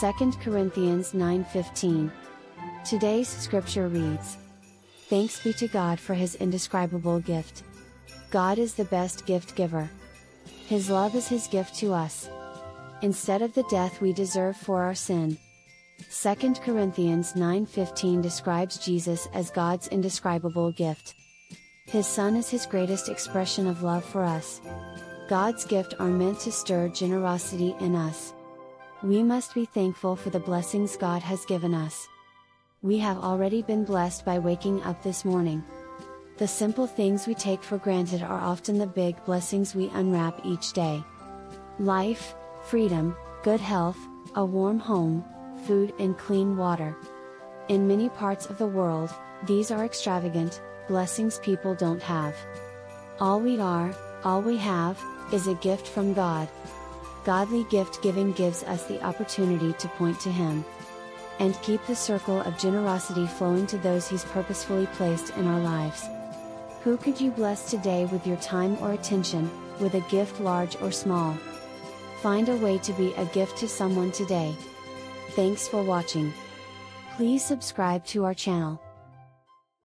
2 Corinthians 9:15. Today's scripture reads: Thanks be to God for his indescribable gift. God is the best gift giver. His love is his gift to us. Instead of the death we deserve for our sin. 2 Corinthians 9:15 describes Jesus as God's indescribable gift. His son is his greatest expression of love for us. God's gift are meant to stir generosity in us. We must be thankful for the blessings God has given us. We have already been blessed by waking up this morning. The simple things we take for granted are often the big blessings we unwrap each day. Life, freedom, good health, a warm home, food and clean water. In many parts of the world, these are extravagant, blessings people don't have. All we are, all we have, is a gift from God, Godly gift giving gives us the opportunity to point to Him. And keep the circle of generosity flowing to those He's purposefully placed in our lives. Who could you bless today with your time or attention, with a gift large or small? Find a way to be a gift to someone today. Thanks for watching. Please subscribe to our channel.